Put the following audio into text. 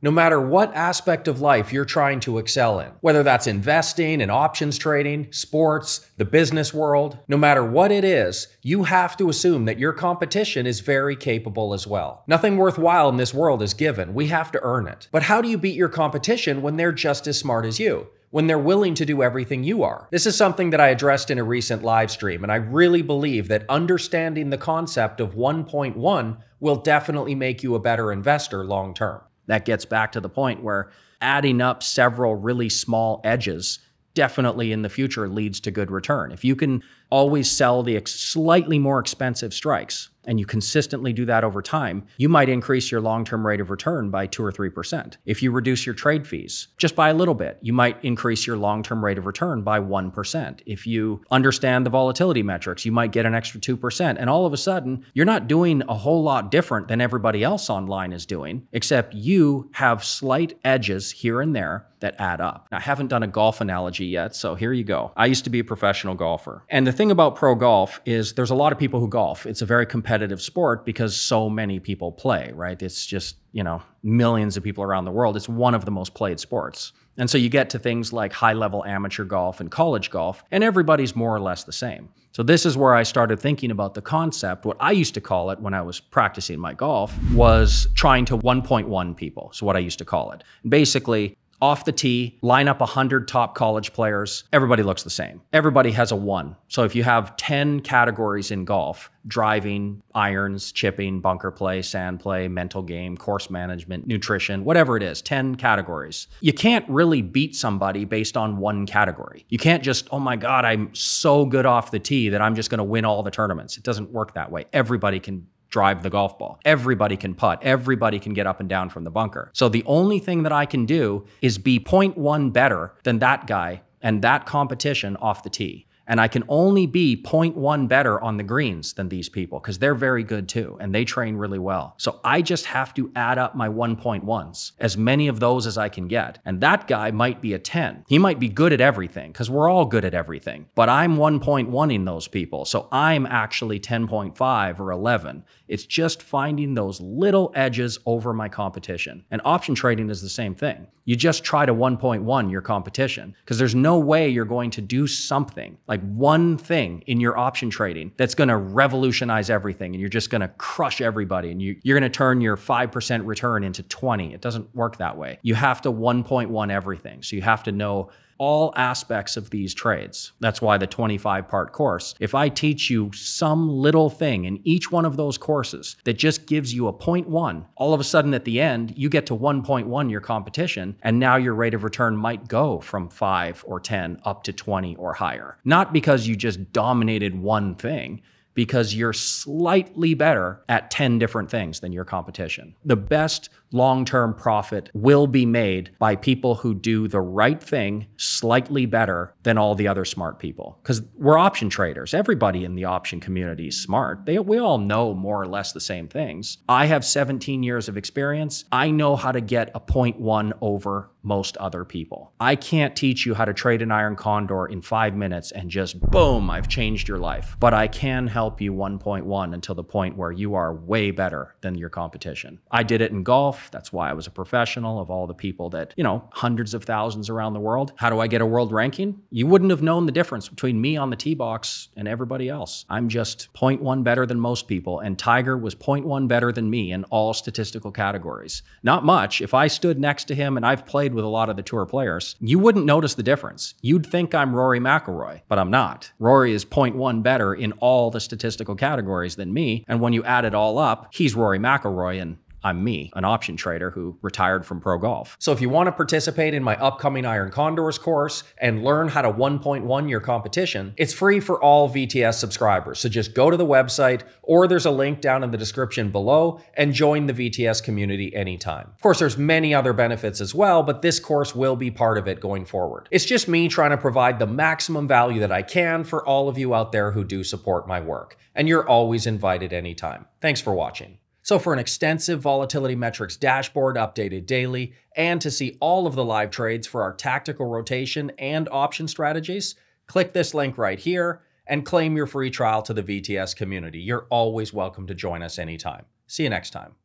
No matter what aspect of life you're trying to excel in, whether that's investing and options trading, sports, the business world, no matter what it is, you have to assume that your competition is very capable as well. Nothing worthwhile in this world is given, we have to earn it. But how do you beat your competition when they're just as smart as you? when they're willing to do everything you are. This is something that I addressed in a recent live stream, and I really believe that understanding the concept of 1.1 will definitely make you a better investor long term. That gets back to the point where adding up several really small edges definitely in the future leads to good return. If you can always sell the slightly more expensive strikes and you consistently do that over time, you might increase your long term rate of return by 2 or 3%. If you reduce your trade fees just by a little bit, you might increase your long term rate of return by 1%. If you understand the volatility metrics, you might get an extra 2%. And all of a sudden, you're not doing a whole lot different than everybody else online is doing, except you have slight edges here and there that add up. I haven't done a golf analogy yet, so here you go. I used to be a professional golfer. And the thing about pro golf is there's a lot of people who golf. It's a very competitive sport because so many people play, right? It's just, you know, millions of people around the world. It's one of the most played sports. And so you get to things like high level amateur golf and college golf, and everybody's more or less the same. So this is where I started thinking about the concept. What I used to call it when I was practicing my golf was trying to 1.1 people. So what I used to call it. Basically, off the tee, line up 100 top college players. Everybody looks the same. Everybody has a one. So if you have 10 categories in golf driving, irons, chipping, bunker play, sand play, mental game, course management, nutrition, whatever it is 10 categories. You can't really beat somebody based on one category. You can't just, oh my God, I'm so good off the tee that I'm just going to win all the tournaments. It doesn't work that way. Everybody can drive the golf ball. Everybody can putt. Everybody can get up and down from the bunker. So the only thing that I can do is be 0.1 better than that guy and that competition off the tee. And I can only be 0.1 better on the greens than these people because they're very good too and they train really well. So I just have to add up my 1.1s, as many of those as I can get. And that guy might be a 10. He might be good at everything because we're all good at everything. But I'm 1.1 in those people. So I'm actually 10.5 or 11. It's just finding those little edges over my competition. And option trading is the same thing. You just try to 1.1 your competition because there's no way you're going to do something like like one thing in your option trading that's going to revolutionize everything and you're just going to crush everybody and you, you're going to turn your 5% return into 20. It doesn't work that way. You have to 1.1 everything. So you have to know all aspects of these trades. That's why the 25 part course. If I teach you some little thing in each one of those courses that just gives you a 0.1, all of a sudden at the end, you get to 1.1 your competition, and now your rate of return might go from 5 or 10 up to 20 or higher. Not because you just dominated one thing because you're slightly better at 10 different things than your competition. The best long term profit will be made by people who do the right thing slightly better than all the other smart people. Because we're option traders. Everybody in the option community is smart. They, we all know more or less the same things. I have 17 years of experience. I know how to get a 0.1 over most other people. I can't teach you how to trade an iron condor in five minutes and just boom, I've changed your life. But I can help you 1.1 until the point where you are way better than your competition. I did it in golf. That's why I was a professional of all the people that, you know, hundreds of thousands around the world. How do I get a world ranking? You wouldn't have known the difference between me on the tee box and everybody else. I'm just 0.1 better than most people. And Tiger was 0.1 better than me in all statistical categories. Not much. If I stood next to him and I've played with a lot of the tour players, you wouldn't notice the difference. You'd think I'm Rory McIlroy, but I'm not. Rory is 0.1 better in all the statistical categories than me. And when you add it all up, he's Rory McIlroy and I'm me, an option trader who retired from pro golf. So if you want to participate in my upcoming Iron Condors course and learn how to 1.1 your competition, it's free for all VTS subscribers. So just go to the website or there's a link down in the description below and join the VTS community anytime. Of course, there's many other benefits as well, but this course will be part of it going forward. It's just me trying to provide the maximum value that I can for all of you out there who do support my work. And you're always invited anytime. Thanks for watching. So for an extensive volatility metrics dashboard updated daily, and to see all of the live trades for our tactical rotation and option strategies, click this link right here and claim your free trial to the VTS community. You're always welcome to join us anytime. See you next time.